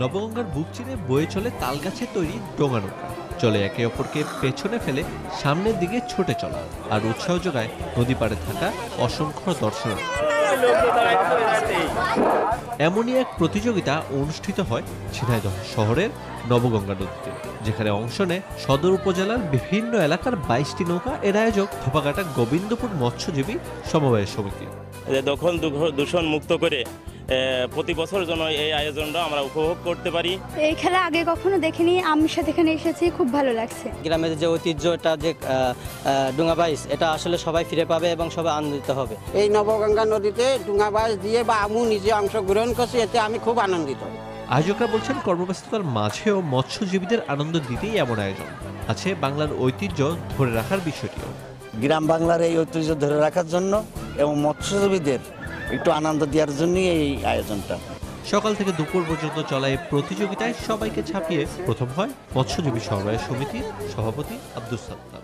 নবগঙ্গার বুক চিরে বয়ে চলে তালগাছে তৈরি ডোঙা নৌকা। চলে একে অপরকে পেছনে ফেলে সামনের দিকে ছুটে চলা আর উৎসাহ যোগায় নদী পাড়ে থাকা অসংখ্য দর্শনার্থী। এমনই এক প্রতিযোগিতা অনুষ্ঠিত হয় ঝিনাইদহ শহরের নবগঙ্গা নদীতে, যেখানে অংশ নেয় সদর উপজেলার বিভিন্ন এলাকার বাইশটি নৌকা। এর আয়োজক ধোপাঘাটা গোবিন্দপুর মৎস্যজীবী সমবায় সমিতি। দখল দূষণ মুক্ত করে প্রতি বছর জন্য এই আয়োজনটা আমরা উপভোগ করতে পারি। এই খেলা আগে কখনো দেখিনি আমি সাথে এখানে এসেছি খুব ভালো লাগছে। গ্রামের যে ঐতিহ্যটা যে ডুঙ্গা বাইস এটা আসলে সবাই ফিরে পাবে এবং সবাই আনন্দিত হবে। এই নবগঙ্গা নদীতে ডুঙাবাজ দিয়ে বা আমু নিজে অংশগ্রহণ করছি এতে আমি খুব আনন্দিত। আয়োজকরা বলছেন কর্মব্যস্ততার মাঝেও মৎস্যজীবীদের আনন্দ দিতেই এমন আয়োজন। আছে বাংলার ঐতিহ্য ধরে রাখার বিষয়টিও। গ্রাম বাংলার এই ঐতিহ্য ধরে রাখার জন্য এবং মৎস্যজীবীদের একটু আনন্দ দেওয়ার জন্যই এই আয়োজনটা। সকাল থেকে দুপুর পর্যন্ত চলা এই প্রতিযোগিতায় সবাইকে ছাপিয়ে প্রথম হয় মৎস্যজীবী সমবায় সমিতির সভাপতি আব্দুল সাত্তার।